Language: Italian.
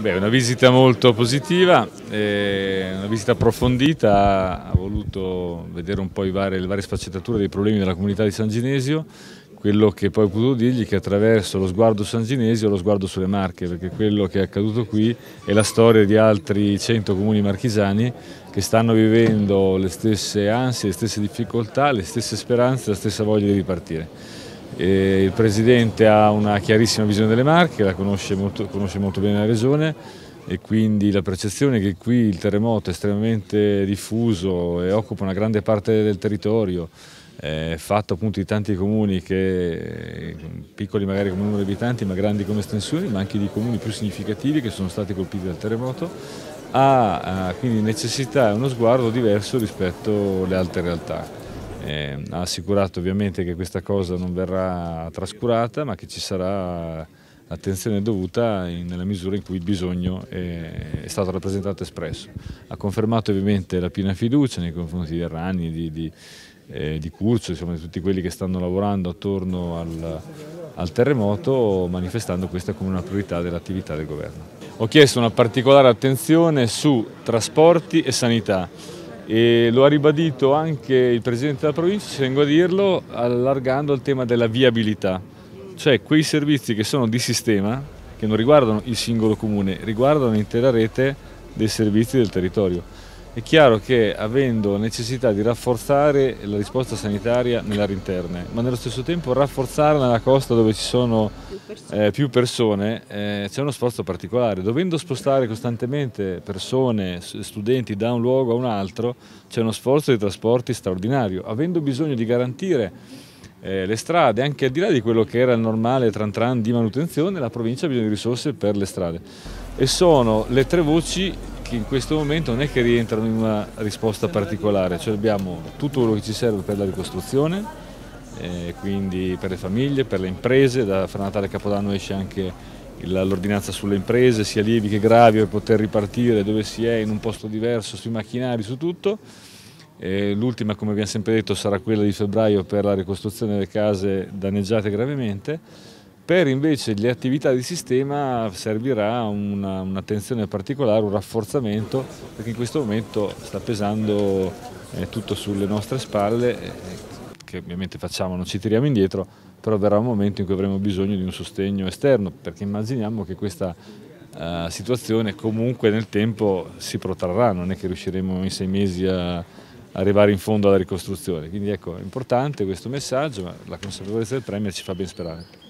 Beh, una visita molto positiva, eh, una visita approfondita, ha voluto vedere un po' varie, le varie sfaccettature dei problemi della comunità di San Ginesio, quello che poi ho potuto dirgli è che attraverso lo sguardo San Ginesio lo sguardo sulle Marche, perché quello che è accaduto qui è la storia di altri 100 comuni marchigiani che stanno vivendo le stesse ansie, le stesse difficoltà, le stesse speranze, la stessa voglia di ripartire. E il Presidente ha una chiarissima visione delle Marche, la conosce molto, conosce molto bene la Regione e quindi la percezione che qui il terremoto è estremamente diffuso e occupa una grande parte del territorio, è fatto appunto di tanti comuni che, piccoli magari come numero di abitanti ma grandi come estensioni, ma anche di comuni più significativi che sono stati colpiti dal terremoto, ha quindi necessità e uno sguardo diverso rispetto alle altre realtà. Eh, ha assicurato ovviamente che questa cosa non verrà trascurata ma che ci sarà l'attenzione dovuta in, nella misura in cui il bisogno è, è, stato rappresentato espresso. Ha confermato ovviamente la piena fiducia nei confronti di Errani, di, di, eh, di Curcio, insomma di tutti quelli che stanno lavorando attorno al, al terremoto manifestando questa come una priorità dell'attività del governo. Ho chiesto una particolare attenzione su trasporti e sanità e lo ha ribadito anche il Presidente della provincia, ci tengo a dirlo, allargando il tema della viabilità, cioè quei servizi che sono di sistema, che non riguardano il singolo comune, riguardano l'intera rete dei servizi del territorio. È chiaro che avendo necessità di rafforzare la risposta sanitaria nelle aree interne, ma nello stesso tempo rafforzarla nella costa dove ci sono eh, più persone, eh, c'è uno sforzo particolare. Dovendo spostare costantemente persone, studenti da un luogo a un altro, c'è uno sforzo di trasporti straordinario. Avendo bisogno di garantire eh, le strade, anche al di là di quello che era il normale tran tran di manutenzione, la provincia ha bisogno di risorse per le strade. E sono le tre voci che in questo momento non è che rientrano in una risposta particolare, cioè abbiamo tutto quello che ci serve per la ricostruzione, eh, quindi per le famiglie, per le imprese, da fra Natale e Capodanno esce anche l'ordinanza sulle imprese, sia lievi che gravi, per poter ripartire dove si è, in un posto diverso, sui macchinari, su tutto. L'ultima, come abbiamo sempre detto, sarà quella di febbraio per la ricostruzione delle case danneggiate gravemente. Per invece le attività di sistema servirà un'attenzione un particolare, un rafforzamento, perché in questo momento sta pesando eh, tutto sulle nostre spalle, eh, che ovviamente facciamo, non ci tiriamo indietro, però verrà un momento in cui avremo bisogno di un sostegno esterno, perché immaginiamo che questa uh, situazione comunque nel tempo si protrarrà, non è che riusciremo in sei mesi a arrivare in fondo alla ricostruzione. Quindi ecco, è importante questo messaggio, ma la consapevolezza del Premier ci fa ben sperare.